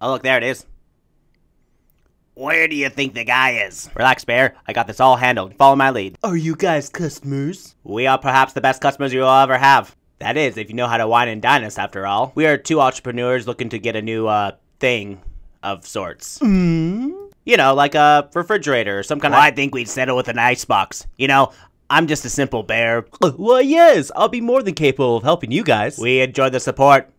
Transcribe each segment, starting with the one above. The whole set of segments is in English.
Oh, look, there it is. Where do you think the guy is? Relax, Bear. I got this all handled. Follow my lead. Are you guys customers? We are perhaps the best customers you will ever have. That is, if you know how to wine and dine us, after all. We are two entrepreneurs looking to get a new, uh, thing of sorts. Hmm? You know, like a refrigerator or some kind Well, of. I think we'd settle with an icebox. You know, I'm just a simple bear. Well, yes, I'll be more than capable of helping you guys. We enjoy the support.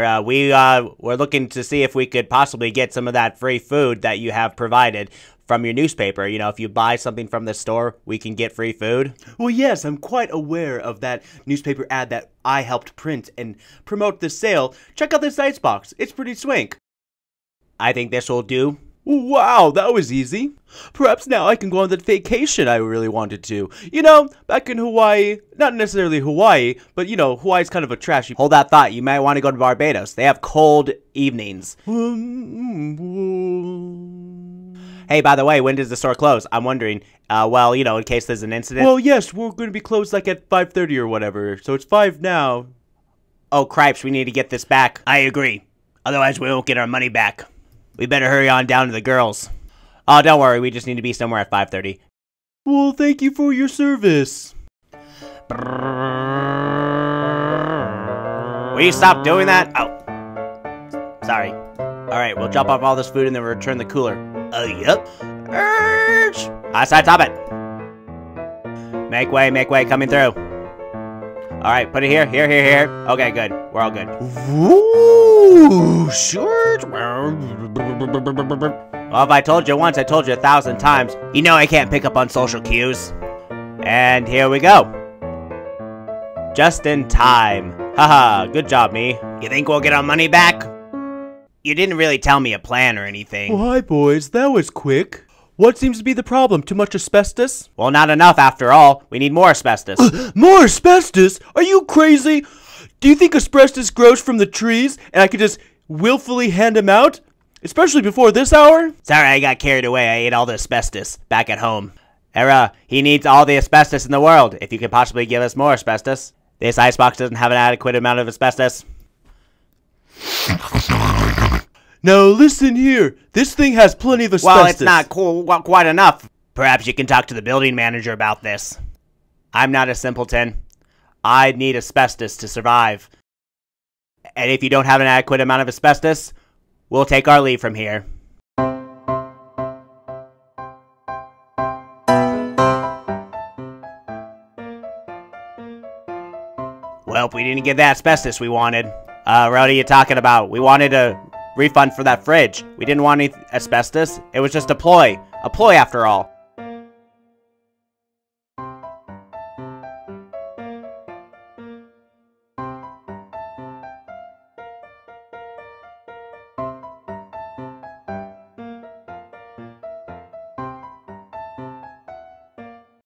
Uh, we uh, we're looking to see if we could possibly get some of that free food that you have provided from your newspaper. You know, if you buy something from the store, we can get free food. Well, yes, I'm quite aware of that newspaper ad that I helped print and promote the sale. Check out this icebox. It's pretty swank. I think this will do. Wow, that was easy. Perhaps now I can go on that vacation I really wanted to. You know, back in Hawaii, not necessarily Hawaii, but you know, Hawaii's kind of a trashy. Hold that thought. You might want to go to Barbados. They have cold evenings. Hey, by the way, when does the store close? I'm wondering. Uh, well, you know, in case there's an incident. Well, yes, we're going to be closed like at 5:30 or whatever. So it's 5 now. oh, cripes, we need to get this back. I agree. Otherwise, we won't get our money back. We better hurry on down to the girls. Oh, don't worry. We just need to be somewhere at 5:30. Well, thank you for your service. Will you stop doing that? Oh. Sorry. Alright, we'll drop off all this food and then return the cooler. Uh, yep. Urge! I side top it. Make way, make way, coming through. Alright, put it here, here, here, here. Okay, good. We're all good. Ooh, sure. Well, if I told you once, I told you a thousand times. You know I can't pick up on social cues. And here we go. Just in time. Haha, good job, me. You think we'll get our money back? You didn't really tell me a plan or anything. Well, hi, boys. That was quick. What seems to be the problem? Too much asbestos? Well, not enough after all. We need more asbestos. More asbestos? Are you crazy? Do you think asbestos grows from the trees and I could just willfully hand them out? Especially before this hour? Sorry, I got carried away. I ate all the asbestos back at home. Era, he needs all the asbestos in the world. If you could possibly give us more asbestos. This icebox doesn't have an adequate amount of asbestos. Now listen here. This thing has plenty of asbestos. Well, it's not cool, well, quite enough. Perhaps you can talk to the building manager about this. I'm not a simpleton. I need asbestos to survive. And if you don't have an adequate amount of asbestos, we'll take our leave from here. Well, we didn't get the asbestos we wanted. Uh, what are you talking about? We wanted a refund for that fridge. We didn't want any asbestos. It was just a ploy. A ploy after all.